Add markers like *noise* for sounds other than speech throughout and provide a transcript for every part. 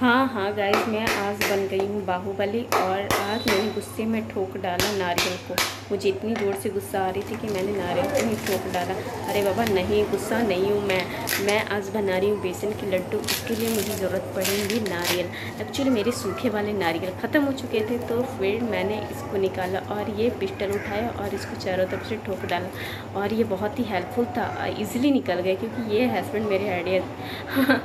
हाँ हाँ गाइस मैं आज बन गई हूँ बाहुबली और आज मैंने गुस्से में ठोक डाला नारियल को। मुझे इतनी ज़ोर से गुस्सा आ रही थी कि मैंने नारियल को ही ठोक डाला। अरे बाबा, नहीं, गुस्सा नहीं हूँ मैं। मैं आज बना रही हूँ बेसन के लड्डू, उसके लिए मुझे ज़रूरत पड़ेगी नारियल। एक्चुअली मेरे सूखे वाले नारियल ख़त्म हो चुके थे तो फिर मैंने इसको निकाला और ये पिस्टल उठाया और इसको चारों तरफ़ से ठोक डाला। और ये बहुत ही हेल्पफुल था ईज़िली निकल गया, क्योंकि ये हस्बैंड मेरे आइडिया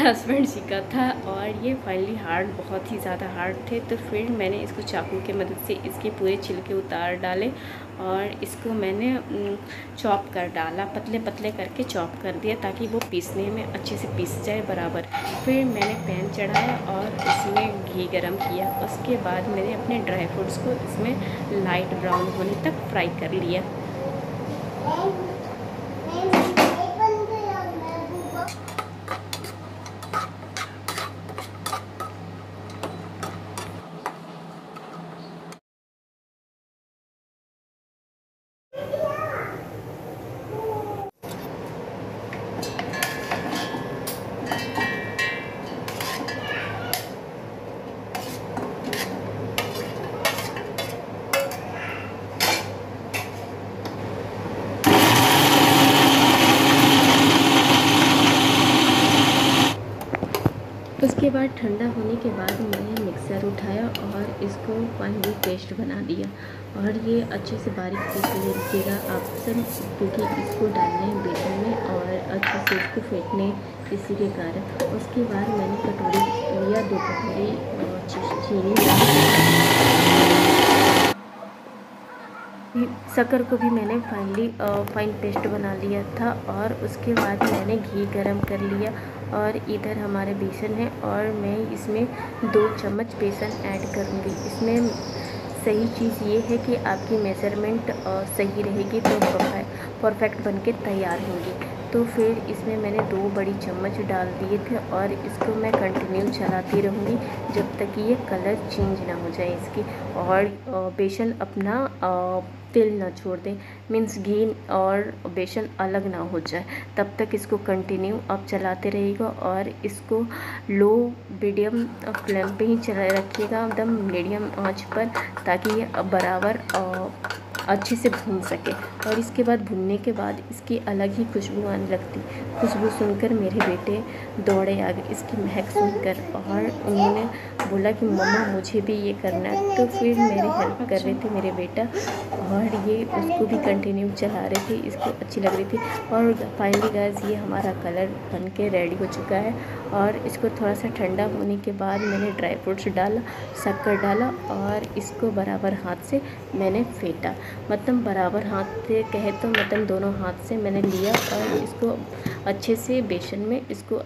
हस्बैंड सीखा था और ये फाइनली हार्ड बहुत ही ज़्यादा हार्ड थे। तो फिर मैंने इसको चाकू की मदद से इसके पूरे छिलके उतार डाले और इसको मैंने चॉप कर डाला, पतले पतले करके चॉप कर दिया ताकि वो पीसने में अच्छे से पीस जाए बराबर। फिर मैंने पैन चढ़ाया और इसमें घी गरम किया। उसके बाद मैंने अपने ड्राई फ्रूट्स को इसमें लाइट ब्राउन होने तक फ्राई कर लिया। बाद ठंडा होने के बाद मैंने मिक्सर उठाया और इसको फाइनली पेस्ट बना दिया। और ये अच्छे से बारीक पीस लीजिएगा आप सब, क्योंकि इसको डालने है बेसन में और अच्छे से इसको फेंटने इसी के कारण। उसके बाद मैंने कटोरी लिया, दो कटोरी और चीनी शक्कर को भी मैंने फाइनली फाइन पेस्ट बना लिया था और उसके बाद मैंने घी गरम कर लिया और इधर हमारे बेसन है और मैं इसमें दो चम्मच बेसन ऐड करूँगी। इसमें सही चीज़ ये है कि आपकी मेज़रमेंट सही रहेगी तो परफेक्ट बन के तैयार होंगी। तो फिर इसमें मैंने दो बड़ी चम्मच डाल दिए थे और इसको मैं कंटिन्यू चलाती रहूँगी जब तक कि ये कलर चेंज ना हो जाए इसकी। और बेसन अपना तेल ना छोड़ दें। मीन्स घी और बेसन अलग ना हो जाए। तब तक इसको कंटिन्यू आप चलाते रहिएगा और इसको लो मीडियम फ्लेम पे ही चला रखिएगा, एकदम मीडियम आँच पर, ताकि ये बराबर अच्छे से भून सके। और इसके बाद भुनने के बाद इसकी अलग ही खुशबू आने लगती। खुशबू सुनकर मेरे बेटे दौड़े आ गए इसकी महक सुनकर और उन्होंने बोला कि, मम्मा, मुझे भी ये करना है। तो फिर मेरे हेल्प कर रहे थे मेरे बेटा। और ये उसको भी कंटिन्यू चला रहे थे। इसको अच्छी लग रही थी। और फाइनली गैस ये हमारा कलर बन के रेडी हो चुका है। और इसको थोड़ा सा ठंडा होने के बाद मैंने ड्राई फ्रूट्स डाला, शक्कर डाला और इसको बराबर हाथ से मैंने फेंटा। मतलब बराबर हाथ से कहे तो मतलब दोनों हाथ से मैंने लिया और इसको अच्छे से बेसन में इसको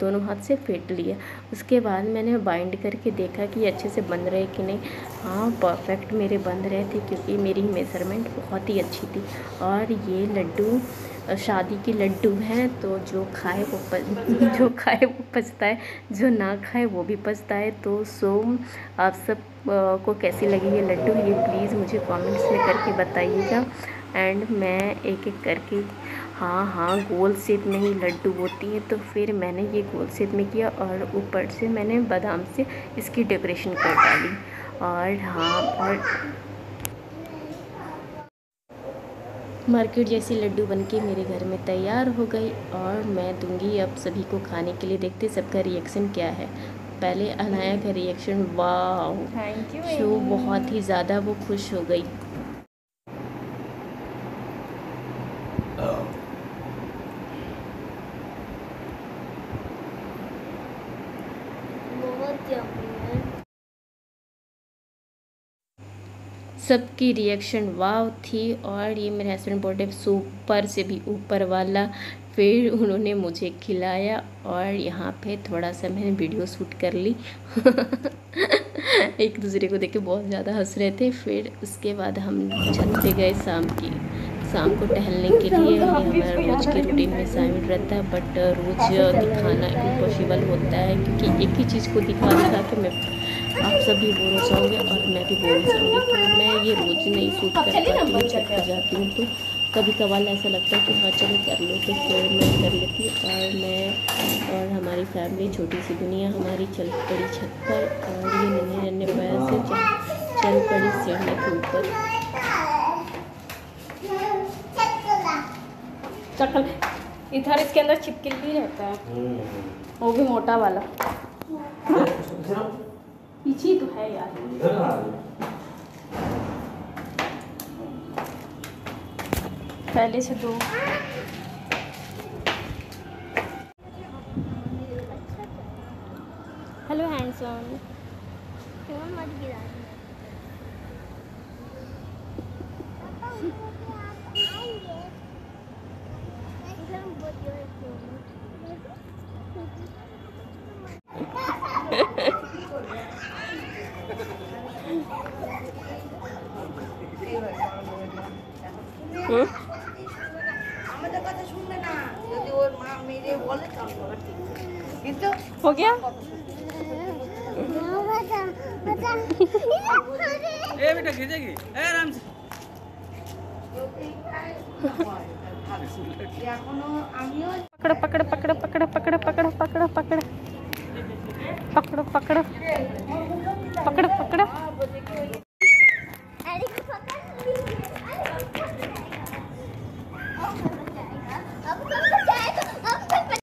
दोनों हाथ से फेंट लिया। उसके बाद मैंने बाइंड करके देखा कि अच्छे से बन रहे कि नहीं। हाँ परफेक्ट मेरे बन रहे थे क्योंकि मेरी मेज़रमेंट बहुत ही अच्छी थी। और ये लड्डू शादी के लड्डू हैं तो जो खाए वो पच *laughs* जो खाए वो पचता है जो ना खाए वो भी पचता है तो सो आप सब को कैसी लगी ये लड्डू, ये प्लीज़ मुझे कमेंट्स में करके बताइएगा। एंड मैं एक एक करके हाँ हाँ गोल शेप में ही लड्डू होती है तो फिर मैंने ये गोल शेप में किया और ऊपर से मैंने बादाम से इसकी डेकोरेशन कर डाली। और हाँ और मार्केट जैसी लड्डू बनके मेरे घर में तैयार हो गई और मैं दूँगी। अब सभी को खाने के लिए देखते सबका रिएक्शन क्या है। पहले अनाया का रिएक्शन वाह शो बहुत ही ज़्यादा वो खुश हो गई। सबकी रिएक्शन वाव थी और ये मेरे हस्बैंड बोले सुपर से भी ऊपर वाला। फिर उन्होंने मुझे खिलाया और यहाँ पे थोड़ा सा मैंने वीडियो शूट कर ली। *laughs* एक दूसरे को देख के बहुत ज़्यादा हंस रहे थे। फिर उसके बाद हम छत पे गए शाम की, शाम को टहलने के लिए। हमारा रोज़ के रूटीन में शामिल रहता है बट रोज़ दिखाना इम्पॉसिबल होता है, क्योंकि एक ही चीज़ को दिखा दिखा के मैं आप सभी बोर हो जाओगे और मैं भी बोर हो जाऊँगी तो मैं ये रोज़ नहीं शूट कर पाती हूँ जाती हूँ तो कभी कभार ऐसा लगता है कि हाँ चलो कर लो तो फिर मैं कर लेती हूँ और मैं और हमारी फैमिली छोटी सी दुनिया हमारी चल पड़ी छत पर और ये नन्हे नन्हे पैर से चल, चल पड़ी सीढ़ी के ऊपर। चकल इधर इसके अंदर छिपकली भी रहता है। वो भी मोटा वाला। पीछे तो है यार। पहले से दो। हेलो हैंडसम मत गिरा আমাদের কথা শুনবে না যদি ওর মা মেরে বলে তাহলে ঠিক কিন্তু हो गया ए बेटा पकड़ ए आराम से पकड़ पकड़